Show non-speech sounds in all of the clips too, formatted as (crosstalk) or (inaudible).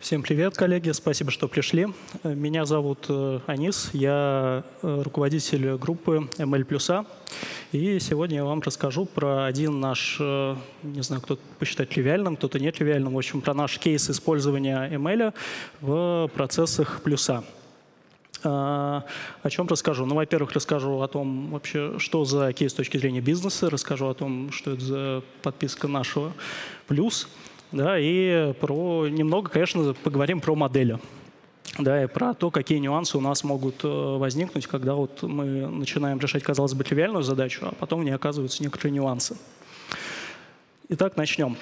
Всем привет, коллеги, спасибо, что пришли. Меня зовут э, Анис, я э, руководитель группы ML+. И сегодня я вам расскажу про один наш, э, не знаю, кто посчитает тривиальным, кто-то не тривиальным, в общем, про наш кейс использования ML в процессах плюса. О чем расскажу? Ну, во-первых, расскажу о том, вообще, что за кейс с точки зрения бизнеса, расскажу о том, что это за подписка нашего плюс – да, и про немного, конечно, поговорим про модели. Да, и про то, какие нюансы у нас могут э, возникнуть, когда вот мы начинаем решать, казалось бы, тривиальную задачу, а потом в ней оказываются некоторые нюансы. Итак, начнем.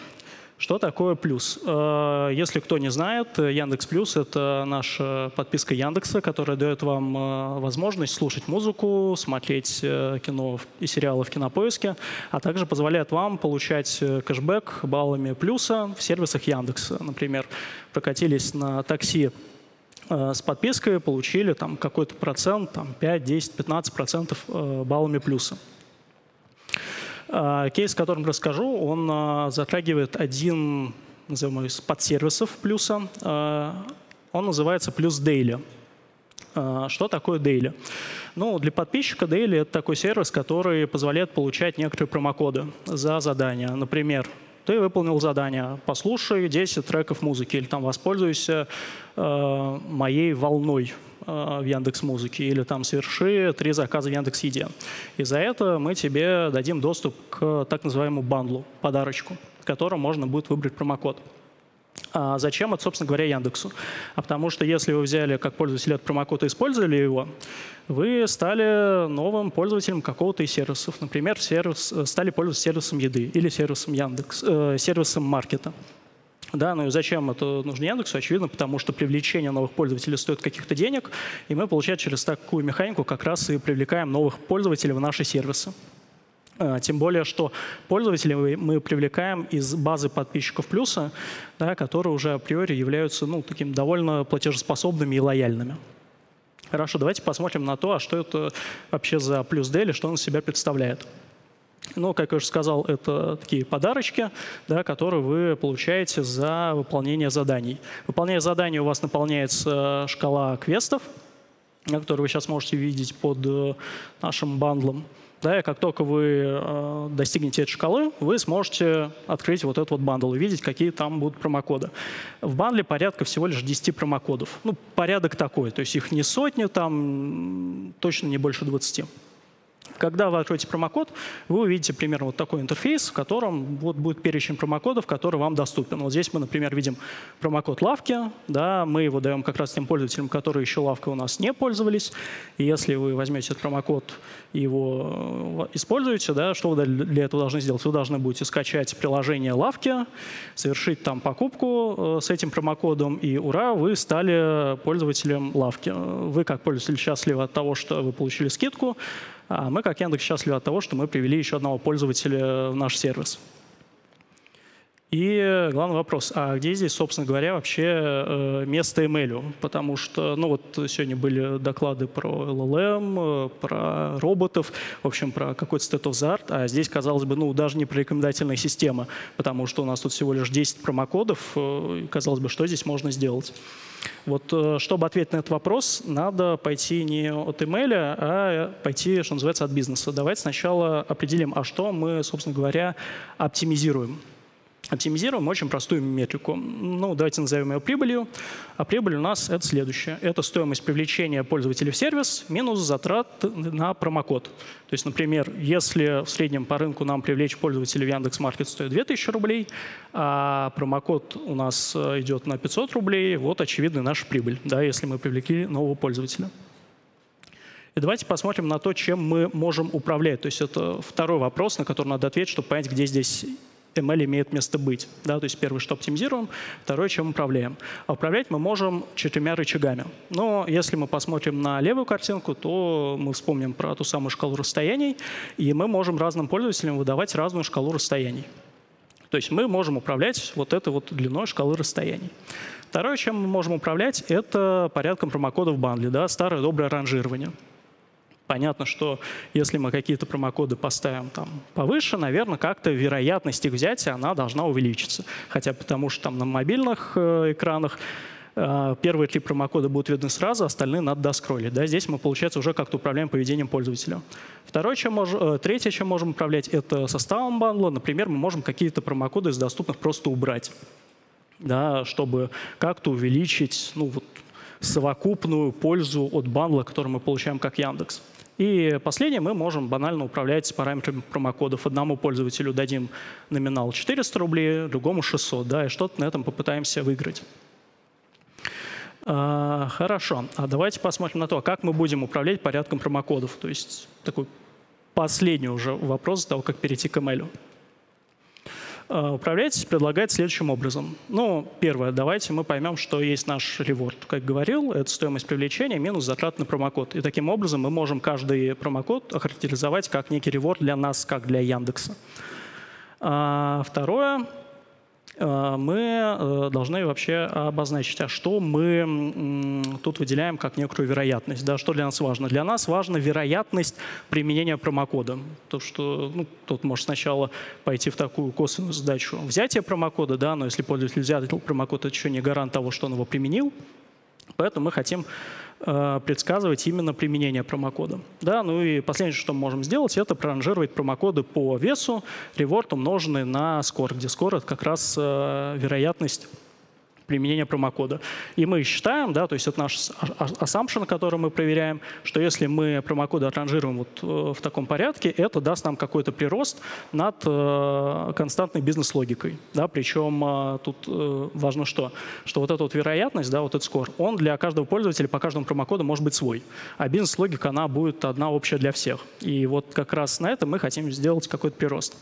Что такое плюс? Э, если кто не знает, Яндекс Плюс — это наша подписка Яндекса, которая дает вам э, возможность слушать музыку, смотреть э, кино и сериалы в Кинопоиске, а также позволяет вам получать кэшбэк баллами плюса в сервисах Яндекса. Например, прокатились на такси с подпиской, получили там какой-то процент, там 5, 10, 15 процентов баллами плюса. А, кейс, о котором расскажу, он а, затрагивает один назовем из подсервисов плюса. А, он называется плюс Daily. Что такое Daily? Ну, для подписчика Daily — это такой сервис, который позволяет получать некоторые промокоды за задания. Например, ты выполнил задание, послушай 10 треков музыки или там воспользуйся э, моей волной в Яндекс Музыке или там соверши три заказа в Яндекс Еде. И за это мы тебе дадим доступ к так называемому бандлу, подарочку, в котором можно будет выбрать промокод. А зачем это, собственно говоря, Яндексу? А потому что если вы взяли как пользователь этот промокод и использовали его, вы стали новым пользователем какого-то из сервисов. Например, сервис, э, стали пользоваться сервисом еды или сервисом Яндекс, э, сервисом маркета. Да, ну и зачем это нужно Яндексу? Очевидно, потому что привлечение новых пользователей стоит каких-то денег, и мы, получается, через такую механику как раз и привлекаем новых пользователей в наши сервисы. А, тем более, что пользователей мы привлекаем из базы подписчиков плюса, да, которые уже априори являются ну, таким довольно платежеспособными и лояльными. Хорошо, давайте посмотрим на то, а что это вообще за плюс Daily, что он из себя представляет. Ну, как я уже сказал, это такие подарочки, да, которые вы получаете за выполнение заданий. Выполняя задания у вас наполняется шкала квестов, которую вы сейчас можете видеть под э, нашим бандлом. Да, и как только вы э, достигнете этой шкалы, вы сможете открыть вот этот вот бандл и видеть, какие там будут промокоды. В бандле порядка всего лишь 10 промокодов. Ну, порядок такой, то есть их не сотни, там точно не больше 20. Когда вы откроете промокод, вы увидите примерно вот такой интерфейс, в котором вот будет перечень промокодов, который вам доступен. Вот здесь мы, например, видим промокод лавки. Да, мы его даем как раз тем пользователям, которые еще лавкой у нас не пользовались. И если вы возьмете этот промокод и его э, используете, да, что вы для этого должны сделать? Вы должны будете скачать приложение лавки, совершить там покупку э, с этим промокодом, и ура, вы стали пользователем лавки. Вы как пользователь счастливы от того, что вы получили скидку, а мы, как Яндекс, счастливы от того, что мы привели еще одного пользователя в наш сервис. И главный вопрос, а где здесь, собственно говоря, вообще э, место ML? Потому что, ну вот сегодня были доклады про LLM, э, про роботов, в общем, про какой-то state of the art, а здесь, казалось бы, ну даже не про рекомендательные системы, потому что у нас тут всего лишь 10 промокодов, э, казалось бы, что здесь можно сделать? Вот чтобы ответить на этот вопрос, надо пойти не от email, а пойти, что называется, от бизнеса. Давайте сначала определим, а что мы, собственно говоря, оптимизируем оптимизируем очень простую метрику. Ну, давайте назовем ее прибылью. А прибыль у нас это следующее. Это стоимость привлечения пользователей в сервис минус затрат на промокод. То есть, например, если в среднем по рынку нам привлечь пользователей в Яндекс.Маркет стоит 2000 рублей, а промокод у нас э, идет на 500 рублей, вот очевидно наша прибыль, да, если мы привлекли нового пользователя. И давайте посмотрим на то, чем мы можем управлять. То есть это второй вопрос, на который надо ответить, чтобы понять, где здесь ML имеет место быть. Да? То есть первый, что оптимизируем, второй, чем управляем. А управлять мы можем четырьмя рычагами. Но если мы посмотрим на левую картинку, то мы вспомним про ту самую шкалу расстояний, и мы можем разным пользователям выдавать разную шкалу расстояний. То есть мы можем управлять вот этой вот длиной шкалы расстояний. Второе, чем мы можем управлять, это порядком промокодов в бандле, да, старое доброе ранжирование. Понятно, что если мы какие-то промокоды поставим там повыше, наверное, как-то вероятность их взятия, она должна увеличиться. Хотя потому что там на мобильных э, экранах э, первые три промокода будут видны сразу, остальные надо доскроллить. Да? Здесь мы, получается, уже как-то управляем поведением пользователя. Второе, чем мож, э, третье, чем можем управлять, это составом бандла. Например, мы можем какие-то промокоды из доступных просто убрать, да, чтобы как-то увеличить ну, вот, совокупную пользу от бандла, который мы получаем как Яндекс. И последнее, мы можем банально управлять параметрами промокодов. Одному пользователю дадим номинал 400 рублей, другому 600, да, и что-то на этом попытаемся выиграть. А, хорошо, а давайте посмотрим на то, как мы будем управлять порядком промокодов. То есть такой последний уже вопрос до того, как перейти к ML. Э, управлять предлагает следующим образом. Ну, первое, давайте мы поймем, что есть наш реворд. Как говорил, это стоимость привлечения минус затрат на промокод. И таким образом мы можем каждый промокод охарактеризовать как некий реворд для нас, как для Яндекса. А второе, мы э, должны вообще обозначить, а что мы тут выделяем как некоторую вероятность, да, что для нас важно. Для нас важна вероятность применения промокода. То, что ну, тут может сначала пойти в такую косвенную задачу взятия промокода, да, но если пользователь взял промокод, это еще не гарант того, что он его применил. Поэтому мы хотим Э, предсказывать именно применение промокода. Да, ну и последнее, что мы можем сделать, это проранжировать промокоды по весу, реворд умноженный на скор, где скор — это как раз э, вероятность применения промокода. И мы считаем, да, то есть это наш assumption, который мы проверяем, что если мы промокоды отранжируем вот э, в таком порядке, это даст нам какой-то прирост над э, константной бизнес-логикой. Да, причем э, тут важно что? Что вот эта вот вероятность, да, вот этот скор, он для каждого пользователя по каждому промокоду может быть свой. А бизнес-логика, она будет одна общая для всех. И вот как раз на это мы хотим сделать какой-то прирост.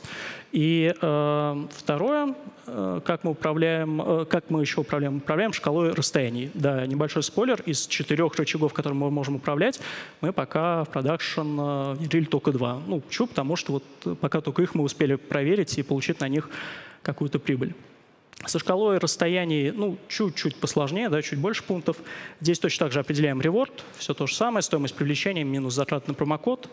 И э, второе, как мы управляем, как мы еще управляем? Управляем шкалой расстояний. Да, небольшой спойлер, из четырех рычагов, которыми мы можем управлять, мы пока в продакшн э, внедрили только два. Ну, почему? Потому что вот пока только их мы успели проверить и получить на них какую-то прибыль. Со шкалой расстояний, ну, чуть-чуть посложнее, да, чуть больше пунктов. Здесь точно так же определяем реворд, все то же самое, стоимость привлечения минус затрат на промокод.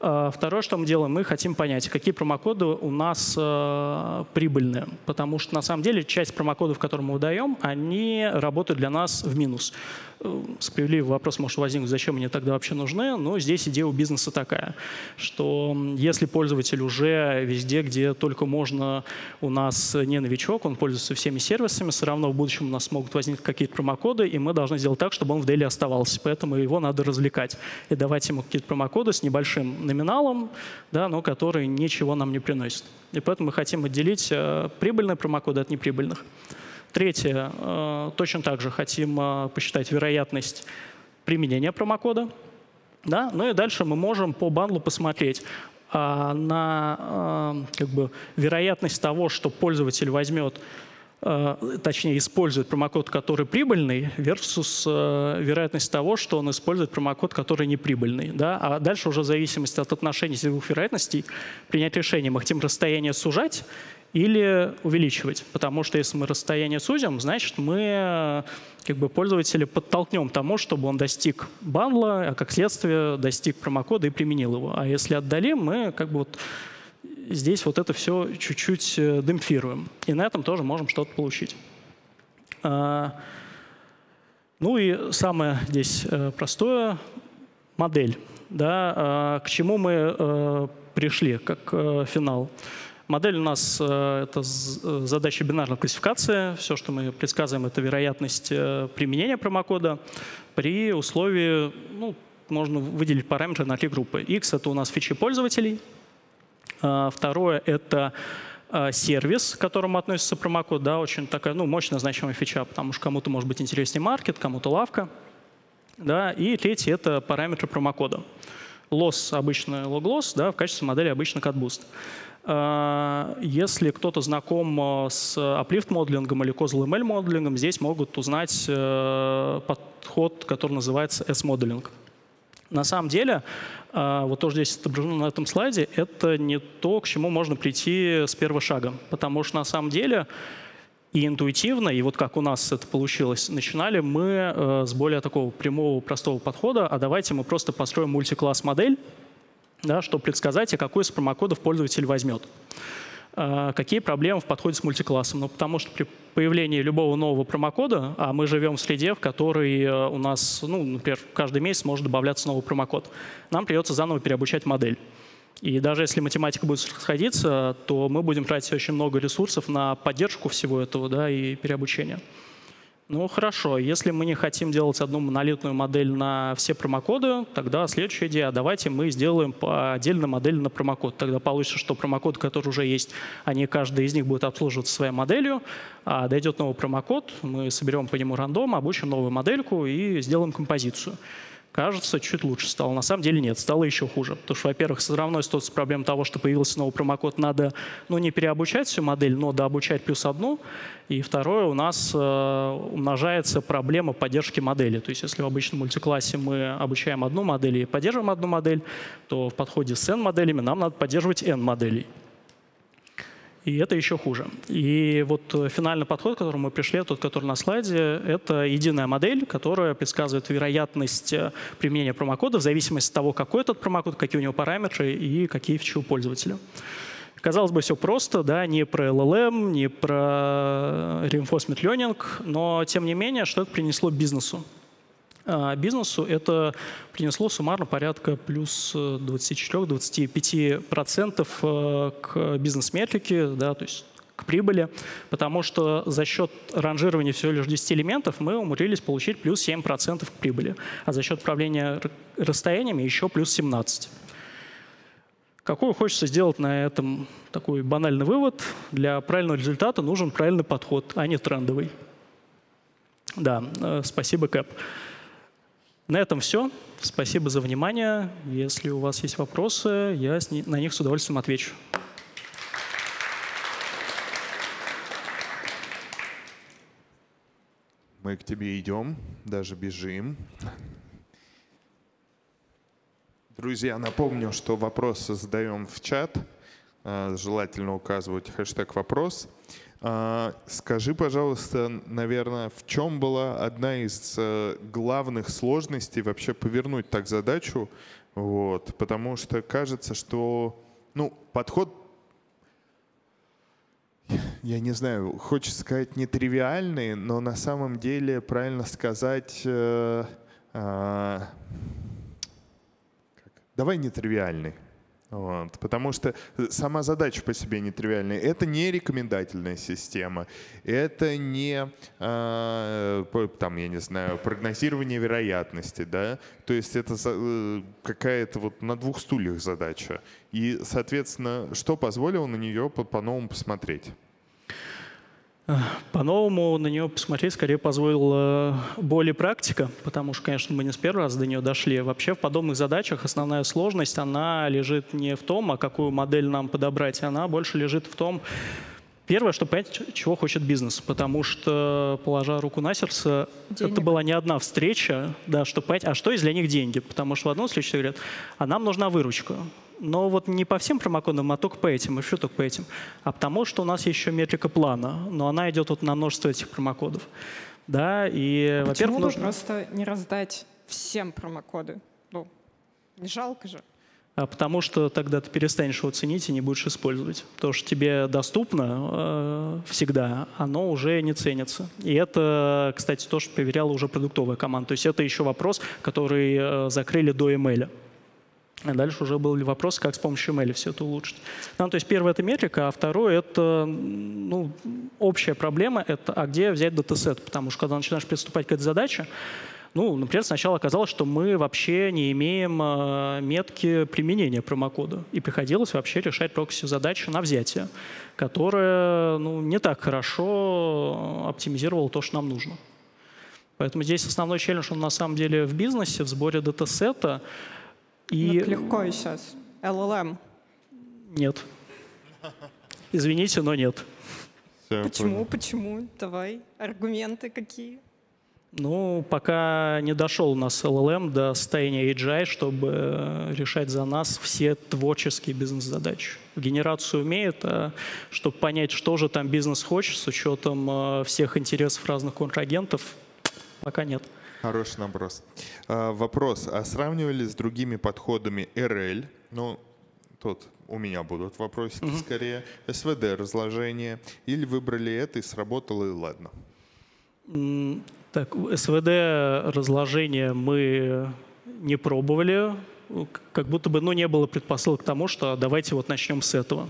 А, второе, что мы делаем, мы хотим понять, какие промокоды у нас э, прибыльные, потому что на самом деле часть промокодов, которые мы выдаем, они работают для нас в минус. Э, справедливый вопрос может возникнуть, зачем мне тогда вообще нужны, но здесь идея у бизнеса такая, что если пользователь уже везде, где только можно, у нас не новичок, он пользуется всеми сервисами, все равно в будущем у нас могут возникнуть какие-то промокоды, и мы должны сделать так, чтобы он в деле оставался, поэтому его надо развлекать и давать ему какие-то промокоды с небольшим номиналом, да, но которые ничего нам не приносят. И поэтому мы хотим отделить э, прибыльные промокоды от неприбыльных. Третье, э, точно так же хотим э, посчитать вероятность применения промокода. Да? Ну и дальше мы можем по бандлу посмотреть а, на как бы, вероятность того, что пользователь возьмет точнее, использует промокод, который прибыльный, versus вероятность того, что он использует промокод, который неприбыльный. Да? А дальше уже в зависимости от отношений этих двух вероятностей принять решение. Мы хотим расстояние сужать или увеличивать. Потому что если мы расстояние сузим, значит мы как бы пользователя подтолкнем тому, чтобы он достиг бандла, а как следствие достиг промокода и применил его. А если отдалим, мы как бы вот здесь вот это все чуть-чуть э, демпфируем. И на этом тоже можем что-то получить. А, ну и самое здесь э, простое — модель. Да, а, к чему мы э, пришли как финал. Модель у нас это задача бинарной классификации. Все, что мы предсказываем, это вероятность применения промокода при условии, ну, можно выделить параметры на три группы. X — это у нас фичи пользователей. Второе — это сервис, к которому относится промокод, да, очень такая, ну, мощная значимая фича, потому что кому-то может быть интереснее маркет, кому-то лавка. Да, и третье — это параметры промокода. Loss обычно log-loss, да, в качестве модели обычно. А, если кто-то знаком а, с uplift моделингом или causal ML моделингом, здесь могут узнать э, подход, который называется S-моделинг. На самом деле, а, вот то, что здесь отображено на этом слайде, это не то, к чему можно прийти с первого шага. Потому что на самом деле И интуитивно, и вот как у нас это получилось, начинали мы э, с более такого прямого, простого подхода, а давайте мы просто построим мультикласс модель, да, чтобы предсказать, а какой из промокодов пользователь возьмет. Э, какие проблемы в подходе с мультиклассом? Ну, потому что при появлении любого нового промокода, а мы живем в среде, в которой э, у нас, ну, например, каждый месяц может добавляться новый промокод, нам придется заново переобучать модель. И даже если математика будет расходиться, то мы будем тратить очень много ресурсов на поддержку всего этого да, и переобучение. Ну хорошо, если мы не хотим делать одну монолитную модель на все промокоды, тогда следующая идея, давайте мы сделаем отдельную модель на промокод. Тогда получится, что промокоды, которые уже есть, они каждый из них будет обслуживаться своей моделью, а дойдет новый промокод, мы соберем по нему рандом, обучим новую модельку и сделаем композицию кажется, чуть лучше стало. На самом деле нет, стало еще хуже. Потому что, во-первых, все равно есть проблема того, что появился новый промокод, надо ну, не переобучать всю модель, но дообучать плюс одну. И второе, у нас э, умножается проблема поддержки модели. То есть если в обычном мультиклассе мы обучаем одну модель и поддерживаем одну модель, то в подходе с N-моделями нам надо поддерживать N-моделей. И это еще хуже. И вот э, финальный подход, к которому мы пришли, тот, который на слайде, это единая модель, которая предсказывает вероятность э, применения промокода в зависимости от того, какой этот промокод, какие у него параметры и какие фичи у пользователя. Казалось бы, все просто, да, не про LLM, не про reinforcement learning, но тем не менее, что это принесло бизнесу? А, бизнесу это принесло суммарно порядка плюс 24-25% э, к бизнес-метрике, да, то есть к прибыли, потому что за счет ранжирования всего лишь 10 элементов мы умудрились получить плюс 7% к прибыли, а за счет управления расстояниями еще плюс 17%. Какой хочется сделать на этом такой банальный вывод? Для правильного результата нужен правильный подход, а не трендовый. Да, э, спасибо, Кэп. На этом все. Спасибо за внимание. Если у вас есть вопросы, я на них с удовольствием отвечу. Мы к тебе идем, даже бежим. Друзья, напомню, что вопросы задаем в чат. Э, желательно указывать хэштег «вопрос». А, скажи, пожалуйста, наверное, в чем была одна из э, главных сложностей вообще повернуть так задачу? Вот, потому что кажется, что ну, подход, я не знаю, хочется сказать нетривиальный, но на самом деле, правильно сказать, э, э, давай нетривиальный. Вот, потому что сама задача по себе нетривиальная. Это не рекомендательная система, это не э, там, я не знаю, прогнозирование вероятности, да, то есть это э, какая-то вот на двух стульях задача. И, соответственно, что позволило на нее по-новому посмотреть? По-новому на нее посмотреть скорее позволила более практика, потому что, конечно, мы не с первого раза до нее дошли. Вообще в подобных задачах основная сложность, она лежит не в том, а какую модель нам подобрать, она больше лежит в том, Первое, что понять, чего хочет бизнес, потому что, положа руку на сердце, Денег. это была не одна встреча, да, чтобы понять, а что есть для них деньги, потому что в одном случае говорят, а нам нужна выручка но вот не по всем промокодам, а только по этим. И что только по этим? А потому что у нас есть еще метрика плана, но она идет вот на множество этих промокодов. Да, и, а во-первых, нужно... просто не раздать всем промокоды? Ну, не жалко же. А потому что тогда ты перестанешь его ценить и не будешь использовать. То, что тебе доступно э, всегда, оно уже не ценится. И это, кстати, то, что проверяла уже продуктовая команда. То есть это еще вопрос, который э, закрыли до email. А дальше уже был вопрос, как с помощью ML все это улучшить. Ну, то есть первое — это метрика, а второе — это ну, общая проблема, это а где взять датасет, потому что когда начинаешь приступать к этой задаче, ну, например, сначала оказалось, что мы вообще не имеем э, метки применения промокода, и приходилось вообще решать прокси-задачи на взятие, которая ну, не так хорошо оптимизировала то, что нам нужно. Поэтому здесь основной челлендж, он на самом деле в бизнесе, в сборе датасета — и... Ну, легко сейчас. LLM. Нет. Извините, но нет. Все, Почему? Понял. Почему? Давай. Аргументы какие? Ну, пока не дошел у нас LLM до состояния AGI, чтобы э, решать за нас все творческие бизнес-задачи. Генерацию умеет, а чтобы понять, что же там бизнес хочет с учетом э, всех интересов разных контрагентов, пока нет. Хороший наброс. А, вопрос. А сравнивали с другими подходами RL? Ну, тут у меня будут вопросики угу. скорее. СВД разложение. Или выбрали это и сработало, и ладно? Так, СВД разложение мы не пробовали, как будто бы ну, не было предпосылок к тому, что давайте вот начнем с этого.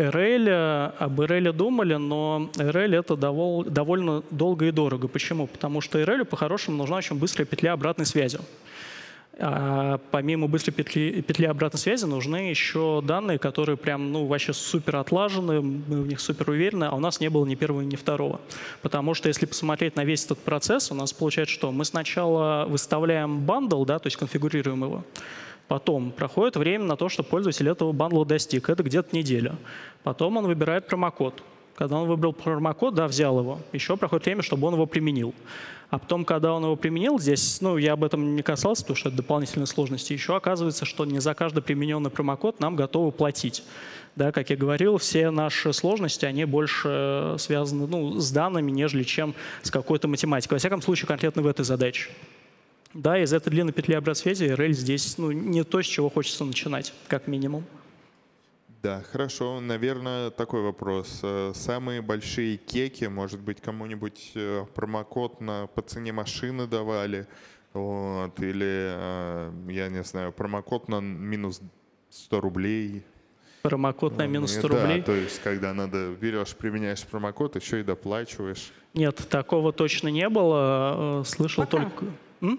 RL, об RL думали, но RL это довол, довольно долго и дорого. Почему? Потому что RL по-хорошему нужна очень быстрая петля обратной связи. А помимо быстрой петли, петли обратной связи нужны еще данные, которые прям, ну, вообще супер отлажены, мы в них супер уверены, а у нас не было ни первого, ни второго. Потому что если посмотреть на весь этот процесс, у нас получается что? Мы сначала выставляем бандл, да, то есть конфигурируем его, Потом проходит время на то, что пользователь этого бандла достиг. Это где-то неделя. Потом он выбирает промокод. Когда он выбрал промокод, да, взял его. Еще проходит время, чтобы он его применил. А потом, когда он его применил, здесь, ну, я об этом не касался, потому что это дополнительные сложности. Еще оказывается, что не за каждый примененный промокод нам готовы платить. Да, как я говорил, все наши сложности, они больше связаны ну, с данными, нежели чем с какой-то математикой. Во всяком случае, конкретно в этой задаче. Да, из этой длинной петли обратсвязи RL здесь ну, не то, с чего хочется начинать, как минимум. Да, хорошо. Наверное, такой вопрос. Э, самые большие кеки, может быть, кому-нибудь э, промокод на, по цене машины давали, вот, или, э, я не знаю, промокод на минус 100 рублей. Промокод на минус 100 да, рублей? то есть, когда надо, берешь, применяешь промокод, еще и доплачиваешь. Нет, такого точно не было. Слышал Пока. только... М?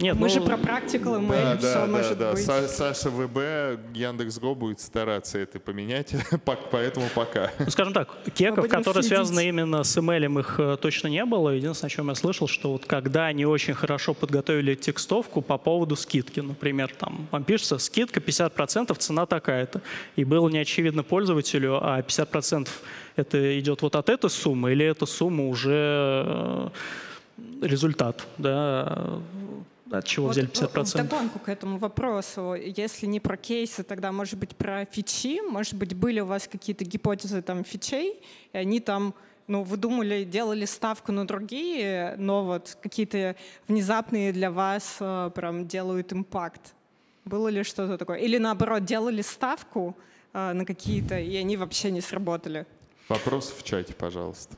Нет, мы ну, же про практикалы, мы да, все да, может да, быть. Да. Саша ВБ, Яндекс.Го будет стараться это поменять, (laughs) поэтому пока. Ну, скажем так, кеков, которые следить. связаны именно с email, их э, точно не было. Единственное, о чем я слышал, что вот когда они очень хорошо подготовили текстовку по поводу скидки, например, там вам пишется скидка 50%, цена такая-то, и было не очевидно пользователю, а 50% это идет вот от этой суммы или эта сумма уже э, результат, да, от чего вот взяли 50%? Вдогонку к этому вопросу. Если не про кейсы, тогда, может быть, про фичи? Может быть, были у вас какие-то гипотезы там фичей, и они там ну, вы думали, делали ставку на другие, но вот какие-то внезапные для вас э, прям делают импакт. Было ли что-то такое? Или наоборот, делали ставку э, на какие-то, и они вообще не сработали? Вопрос в чате, пожалуйста.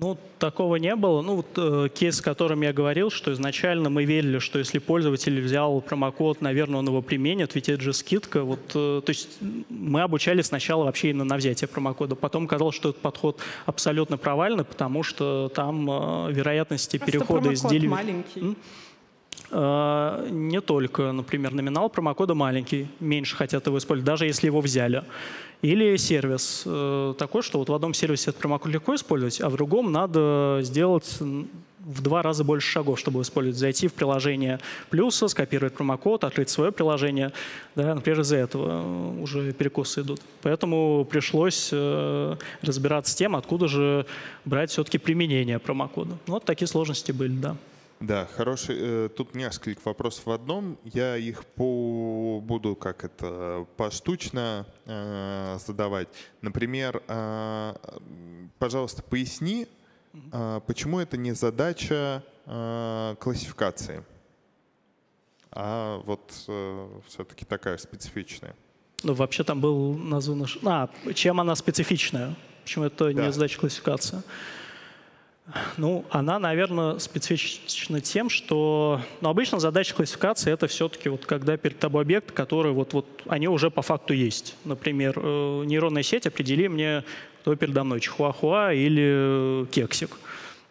Ну, такого не было. Ну, вот э, кейс, о котором я говорил, что изначально мы верили, что если пользователь взял промокод, наверное, он его применит, ведь это же скидка. Вот, э, то есть мы обучали сначала вообще именно на взятие промокода. Потом казалось, что этот подход абсолютно провальный, потому что там э, вероятности Просто перехода из деливера... маленький. Э, не только, например, номинал промокода маленький, меньше хотят его использовать, даже если его взяли. Или сервис э, такой, что вот в одном сервисе этот промокод легко использовать, а в другом надо сделать в два раза больше шагов, чтобы использовать. Зайти в приложение плюса, скопировать промокод, открыть свое приложение. Да, например, из-за этого уже перекосы идут. Поэтому пришлось э, разбираться с тем, откуда же брать все-таки применение промокода. Ну, вот такие сложности были, да. Да, хороший. Э, тут несколько вопросов в одном. Я их по, буду как это поштучно э, задавать. Например, э, пожалуйста, поясни, э, почему это не задача э, классификации, а вот э, все-таки такая специфичная. Ну, вообще там был назван... А, чем она специфичная? Почему это да. не задача классификации? Ну, она, наверное, специфична тем, что ну, обычно задача классификации — это все-таки вот когда перед тобой объект, который вот, вот они уже по факту есть. Например, э, нейронная сеть, определи мне, кто передо мной, чихуахуа или кексик.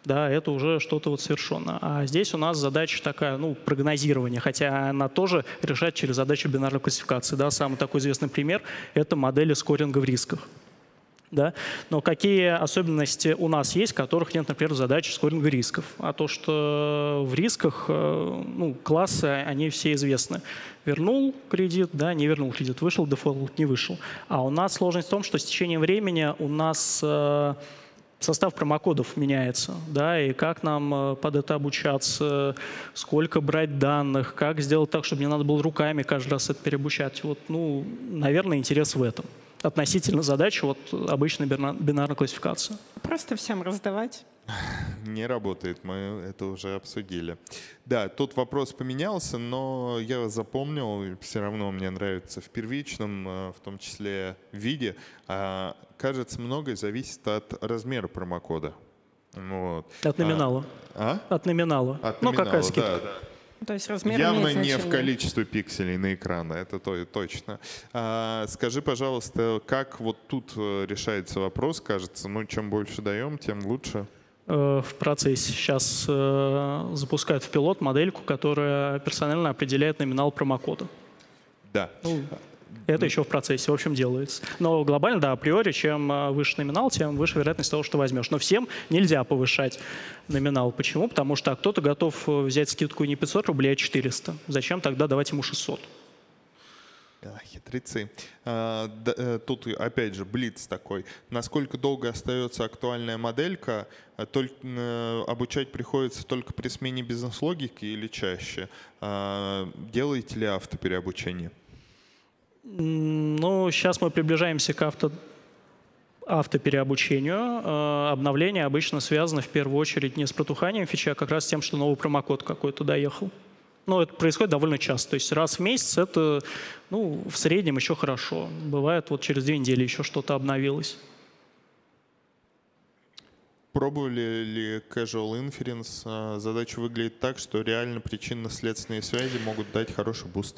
Да, это уже что-то вот совершенно. А здесь у нас задача такая, ну, прогнозирование, хотя она тоже решает через задачу бинарной классификации. Да, самый такой известный пример — это модели скоринга в рисках. Да? Но какие особенности у нас есть, которых нет, например, задачи скоринга рисков? А то, что в рисках э, ну, классы, они все известны. Вернул кредит, да, не вернул кредит, вышел дефолт, не вышел. А у нас сложность в том, что с течением времени у нас э, состав промокодов меняется, да, и как нам э, под это обучаться, сколько брать данных, как сделать так, чтобы не надо было руками каждый раз это переобучать. Вот, ну, наверное, интерес в этом. Относительно задачи вот обычной бинарной классификации. Просто всем раздавать. (laughs) Не работает, мы это уже обсудили. Да, тут вопрос поменялся, но я запомнил, все равно мне нравится в первичном, э, в том числе виде. А, кажется, многое зависит от размера промокода. Вот. От номинала. А? От номинала. От ну, какая скидка? Да, да. То есть размер Явно не в количестве пикселей на экране, это то, точно. А, скажи, пожалуйста, как вот тут э, решается вопрос, кажется, ну чем больше даем, тем лучше? Э, в процессе. Сейчас э, запускают в пилот модельку, которая персонально определяет номинал промокода. Да. Ну, это еще в процессе, в общем, делается. Но глобально, да, априори, чем э, выше номинал, тем выше вероятность того, что возьмешь. Но всем нельзя повышать номинал. Почему? Потому что кто-то готов взять скидку не 500 рублей, а 400. Зачем тогда давать ему 600? Да, хитрецы. А, э, тут опять же блиц такой. Насколько долго остается актуальная моделька? А, только, э, обучать приходится только при смене бизнес-логики или чаще? А, делаете ли автопереобучение? Ну, сейчас мы приближаемся к авто, автопереобучению. Обновление обычно связано в первую очередь не с протуханием фич, а как раз с тем, что новый промокод какой-то доехал. Но это происходит довольно часто. То есть раз в месяц это ну, в среднем еще хорошо. Бывает, вот через две недели еще что-то обновилось. Пробовали ли Causal Inference? А, задача выглядит так, что реально причинно-следственные связи могут дать хороший буст.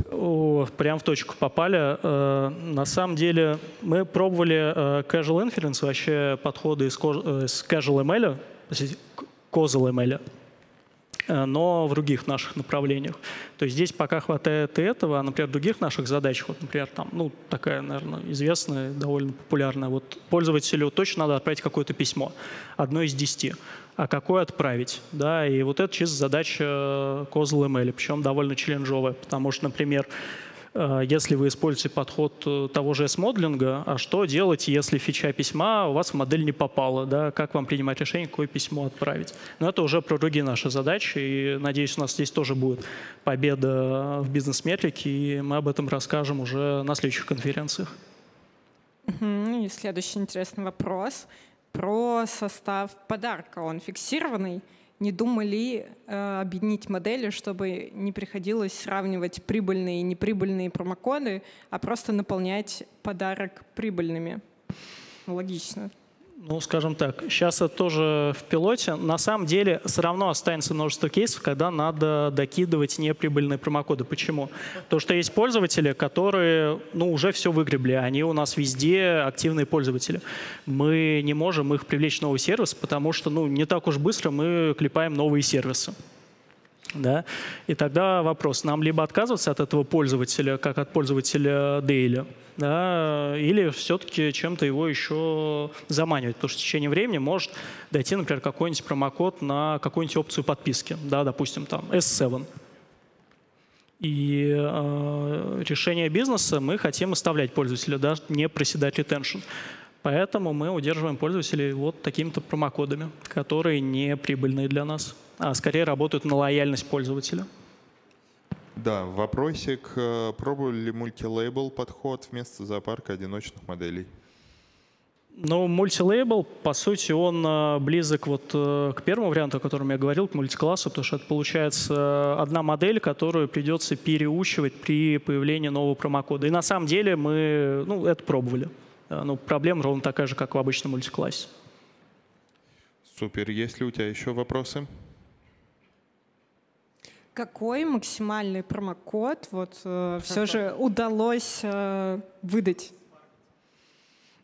Прям в точку попали. Э, на самом деле мы пробовали э, Casual Inference, вообще подходы из э, Casual ML, Causal ML. Э, но в других наших направлениях. То есть здесь пока хватает и этого, а, например, в других наших задачах, вот, например, там, ну, такая, наверное, известная, довольно популярная, вот пользователю точно надо отправить какое-то письмо, одно из десяти, а какое отправить, да, и вот это чисто задача Causal ML, причем довольно челленджовая, потому что, например, Э, если вы используете подход э, того же S-моделинга, а что делать, если фича письма у вас в модель не попала, да, как вам принимать решение, какое письмо отправить. Но это уже про другие наши задачи, и надеюсь, у нас здесь тоже будет победа в бизнес-метрике, и мы об этом расскажем уже на следующих конференциях. И следующий интересный вопрос про состав подарка. Он фиксированный? Не думали э, объединить модели, чтобы не приходилось сравнивать прибыльные и неприбыльные промокоды, а просто наполнять подарок прибыльными. Логично. Ну, скажем так, сейчас это тоже в пилоте. На самом деле все равно останется множество кейсов, когда надо докидывать неприбыльные промокоды. Почему? То, что есть пользователи, которые ну, уже все выгребли, они у нас везде активные пользователи. Мы не можем их привлечь в новый сервис, потому что ну, не так уж быстро мы клепаем новые сервисы. Да? И тогда вопрос, нам либо отказываться от этого пользователя, как от пользователя Daily, да, или все-таки чем-то его еще заманивать, потому что в tечение времени может дойти, например, какой-нибудь промокод на какую-нибудь опцию подписки, да, допустим, там S7. И э, решение бизнеса мы хотим оставлять пользователя, да, не проседать ретеншн. Поэтому мы удерживаем пользователей вот такими-то промокодами, которые не прибыльные для нас, а скорее работают на лояльность пользователя. Да, вопросик. Э, пробовали ли мультилейбл подход вместо зоопарка одиночных моделей? Ну, мультилейбл, по сути, он э, близок вот э, к первому варианту, о котором я говорил, к мультиклассу, потому что это получается одна модель, которую придется переучивать при появлении нового промокода. И на самом деле мы ну, это пробовали. Но проблема ровно такая же, как в обычном мультиклассе. Супер. Есть ли у тебя еще вопросы? Какой максимальный промокод вот э, все же удалось э, выдать?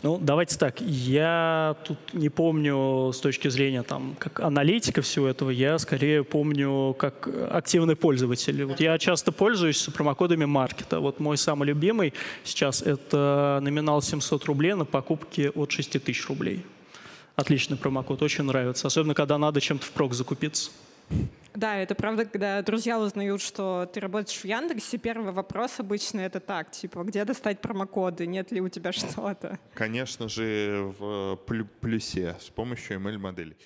Ну, давайте так. Я тут не помню с точки зрения там, как аналитика всего этого, я скорее помню как активный пользователь. Вот я часто пользуюсь промокодами маркета. Вот мой самый любимый сейчас это номинал 700 рублей на покупки от 6000 рублей. Отличный промокод, очень нравится. Особенно, когда надо чем-то впрок закупиться. Да, это правда, когда друзья узнают, что ты работаешь в Яндексе, первый вопрос обычно это так, типа, где достать промокоды, нет ли у тебя (laughs) что-то? Конечно же, в плюсе с помощью ML-моделей.